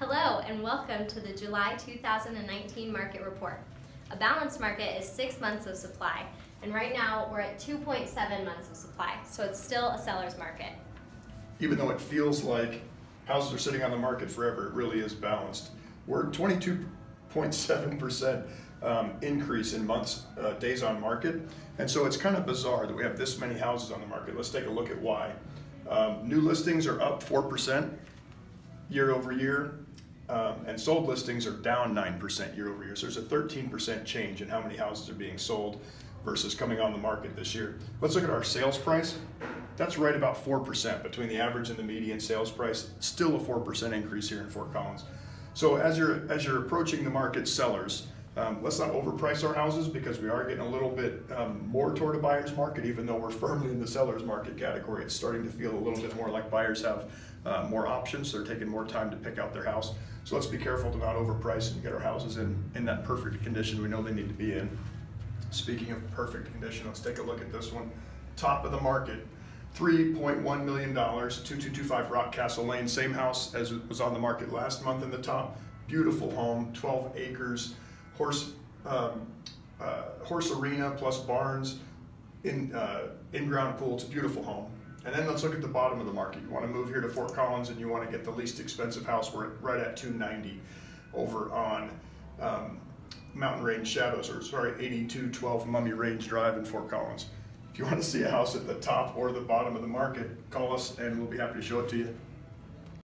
Hello and welcome to the July 2019 market report. A balanced market is six months of supply, and right now we're at 2.7 months of supply, so it's still a seller's market. Even though it feels like houses are sitting on the market forever, it really is balanced. We're 22.7% um, increase in months, uh, days on market, and so it's kind of bizarre that we have this many houses on the market. Let's take a look at why. Um, new listings are up 4% year over year, um, and sold listings are down 9% year over year. So there's a 13% change in how many houses are being sold versus coming on the market this year. Let's look at our sales price. That's right about 4% between the average and the median sales price. Still a 4% increase here in Fort Collins. So as you're, as you're approaching the market sellers, um, let's not overprice our houses because we are getting a little bit um, more toward a buyer's market, even though we're firmly in the seller's market category. It's starting to feel a little bit more like buyers have uh, more options. They're taking more time to pick out their house. So let's be careful to not overprice and get our houses in, in that perfect condition we know they need to be in. Speaking of perfect condition, let's take a look at this one. Top of the market, $3.1 million, 2225 Rockcastle Lane, same house as was on the market last month in the top. Beautiful home, 12 acres, horse, um, uh, horse arena plus barns, in, uh, in-ground pool. It's a beautiful home. And then let's look at the bottom of the market. You want to move here to Fort Collins and you want to get the least expensive house. We're right at 290 over on um, Mountain Range Shadows, or sorry, 8212 Mummy Range Drive in Fort Collins. If you want to see a house at the top or the bottom of the market, call us and we'll be happy to show it to you.